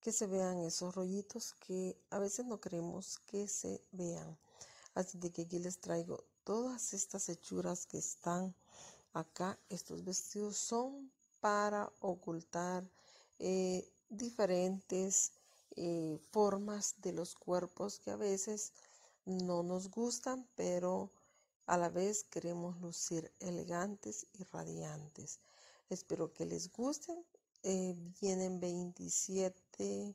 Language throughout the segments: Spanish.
que se vean esos rollitos que a veces no queremos que se vean. Así de que aquí les traigo todas estas hechuras que están acá. Estos vestidos son para ocultar eh, diferentes eh, formas de los cuerpos que a veces no nos gustan, pero a la vez queremos lucir elegantes y radiantes. Espero que les gusten. Eh, vienen 27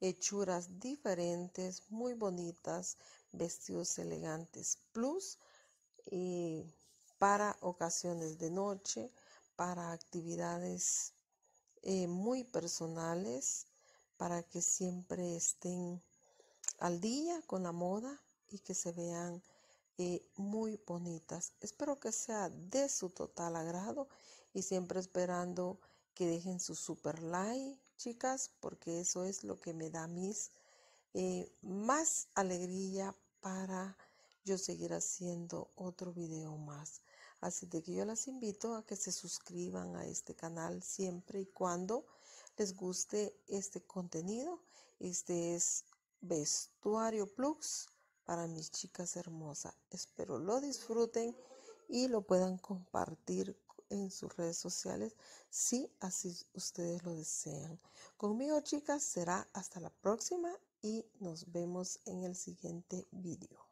hechuras diferentes, muy bonitas, vestidos elegantes plus y para ocasiones de noche, para actividades eh, muy personales, para que siempre estén al día con la moda y que se vean eh, muy bonitas. Espero que sea de su total agrado y siempre esperando que dejen su super like, chicas, porque eso es lo que me da mis eh, más alegría para yo seguir haciendo otro video más. Así de que yo las invito a que se suscriban a este canal siempre y cuando les guste este contenido. Este es Vestuario Plus para mis chicas hermosas. Espero lo disfruten y lo puedan compartir en sus redes sociales si así ustedes lo desean. Conmigo chicas será hasta la próxima y nos vemos en el siguiente video.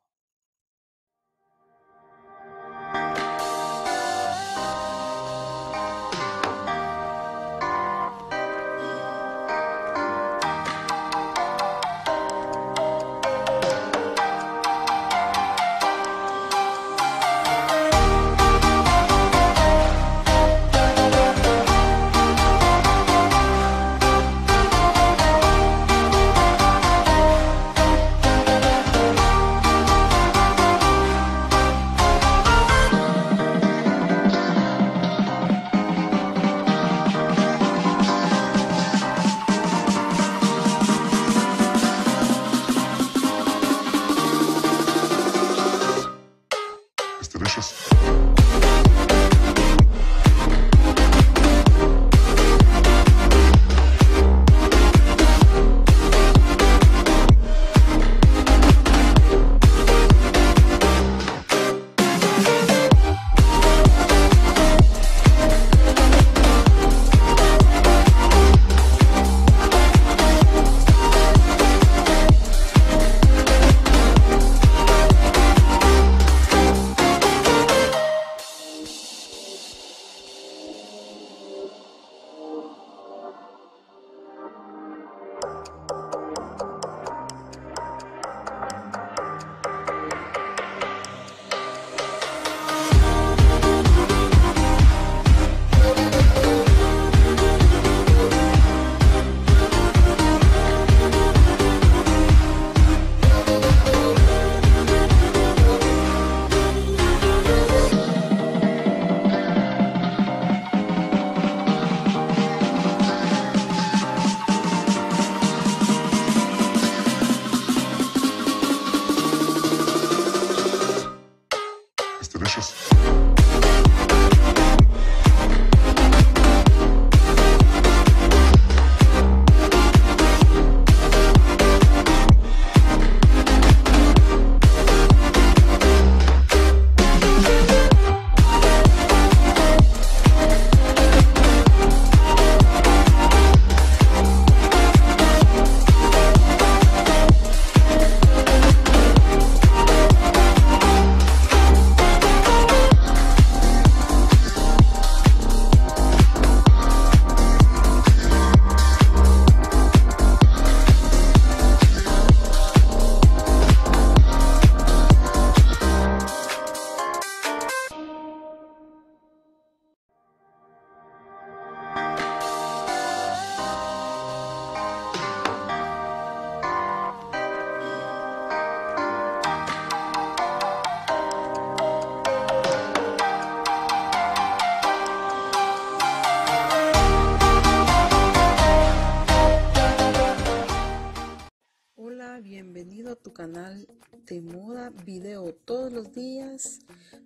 Video todos los días.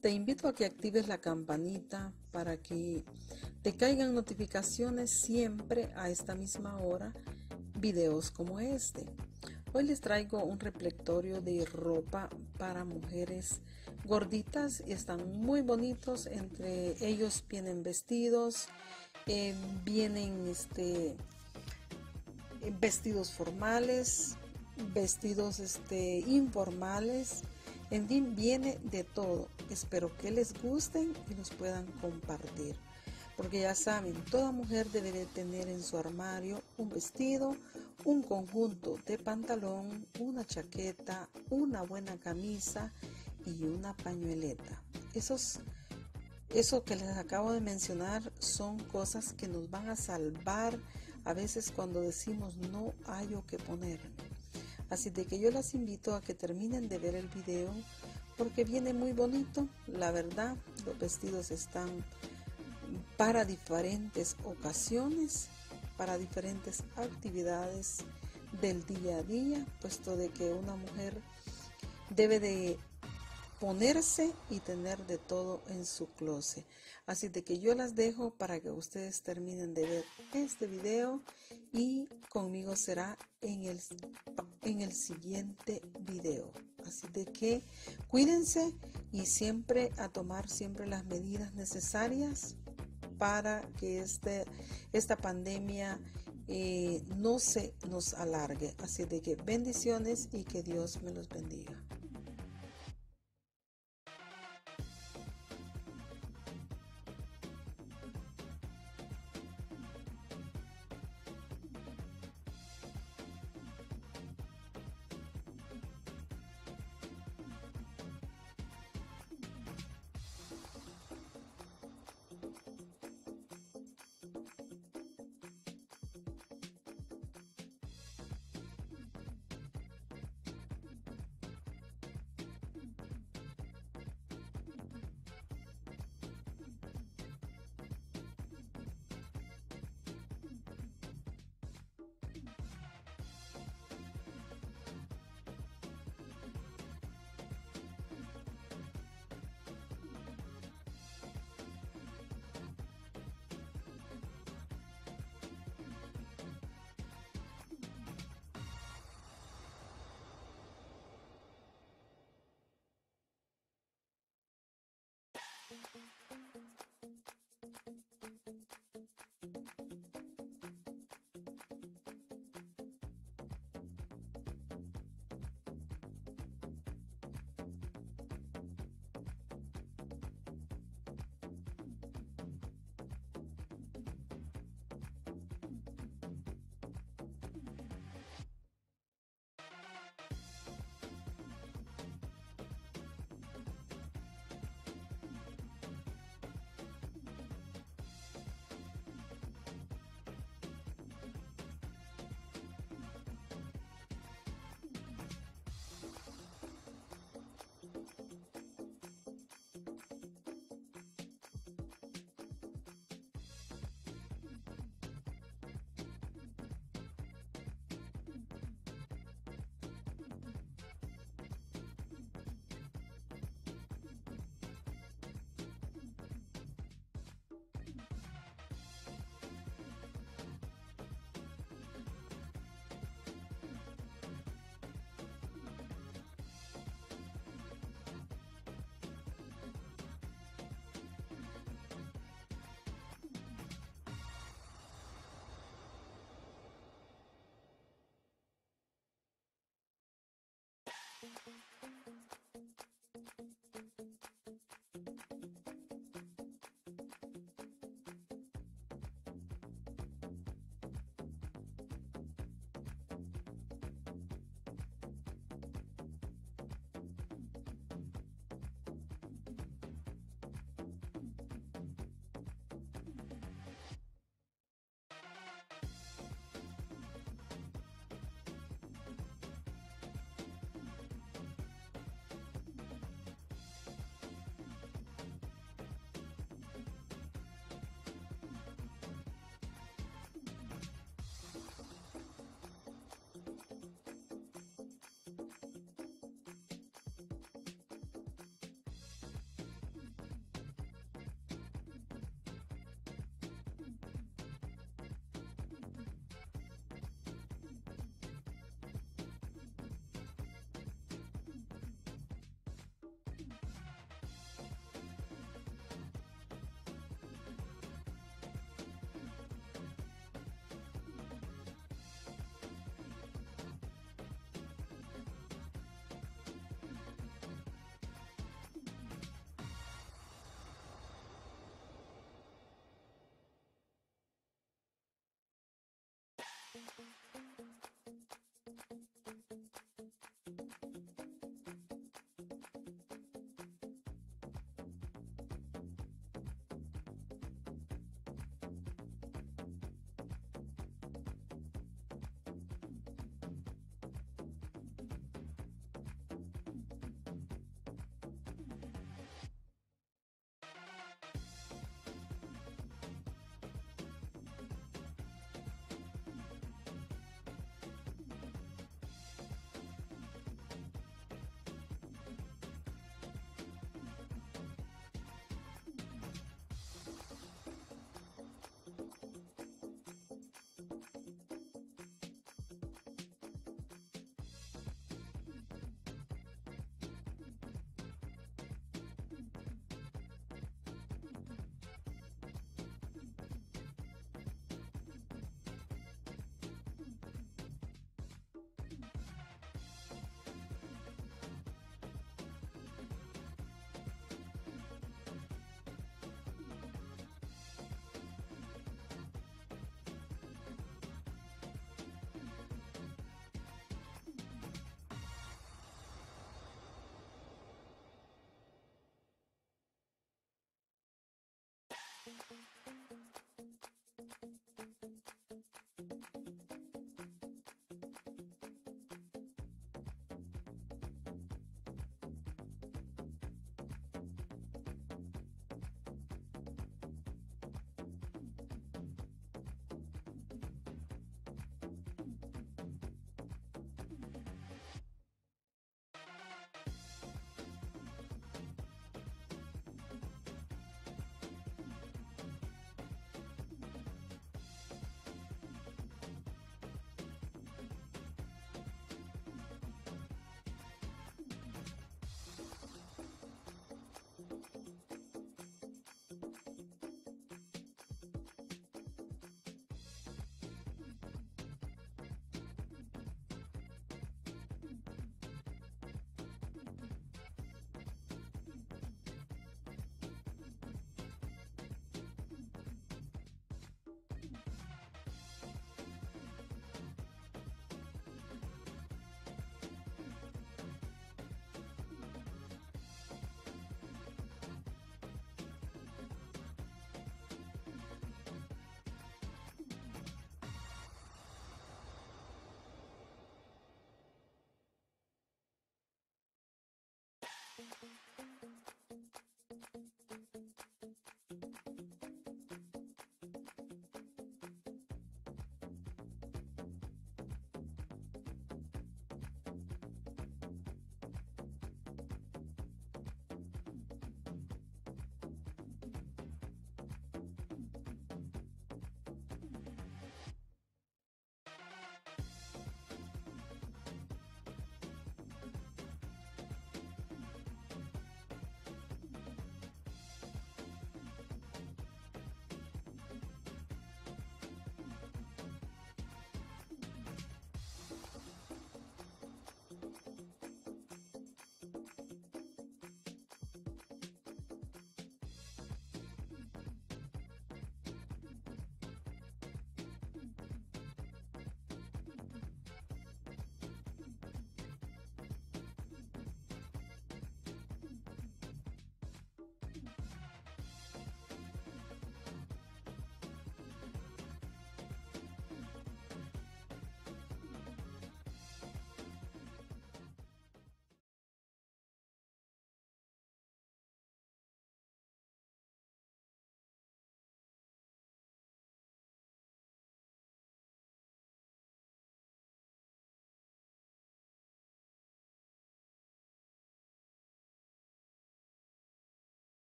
Te invito a que actives la campanita para que te caigan notificaciones siempre a esta misma hora videos como este. Hoy les traigo un reflectorio de ropa para mujeres gorditas y están muy bonitos. Entre ellos vienen vestidos, eh, vienen este, vestidos formales, vestidos este, informales. En fin, viene de todo. Espero que les gusten y los puedan compartir. Porque ya saben, toda mujer debe tener en su armario un vestido, un conjunto de pantalón, una chaqueta, una buena camisa y una pañueleta. Esos, eso que les acabo de mencionar son cosas que nos van a salvar a veces cuando decimos no hay o que poner. Así de que yo las invito a que terminen de ver el video porque viene muy bonito. La verdad, los vestidos están para diferentes ocasiones, para diferentes actividades del día a día, puesto de que una mujer debe de ponerse y tener de todo en su closet. Así de que yo las dejo para que ustedes terminen de ver este video y conmigo será en el, en el siguiente video. Así de que cuídense y siempre a tomar siempre las medidas necesarias para que este, esta pandemia eh, no se nos alargue. Así de que bendiciones y que Dios me los bendiga.